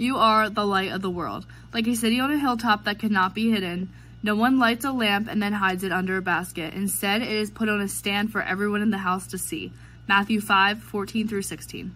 You are the light of the world. Like a city on a hilltop that cannot be hidden, no one lights a lamp and then hides it under a basket. Instead, it is put on a stand for everyone in the house to see. Matthew 5, 14 through 16.